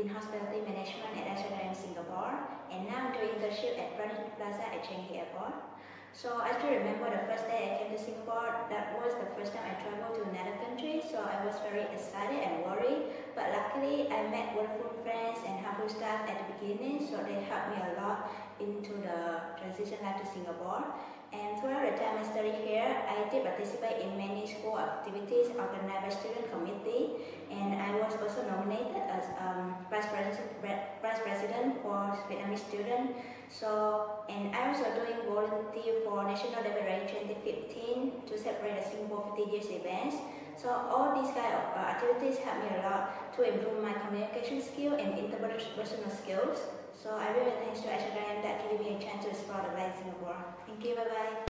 in hospitality management at SHRM Singapore, and now I'm doing internship at Planet Plaza at Changi Airport. So I still remember the first day I came to Singapore. That was the first time I traveled to another country, so I was very excited and worried. But luckily, I met wonderful friends and helpful staff at the beginning, so they helped me a lot into the transition life to Singapore. And throughout the time I studied here, I did participate in many school activities organized by student committee, and I was also nominated as um, vice, president, for Vietnamese students. So, and I also doing volunteer for National Day Parade 2015 to celebrate the Singapore 50 years events. So all these kind of uh, activities help me a lot to improve my communication skill and interpersonal skills. So I really thanks to SHRM that gave me a chance to explore the life in Singapore. Thank you, bye bye.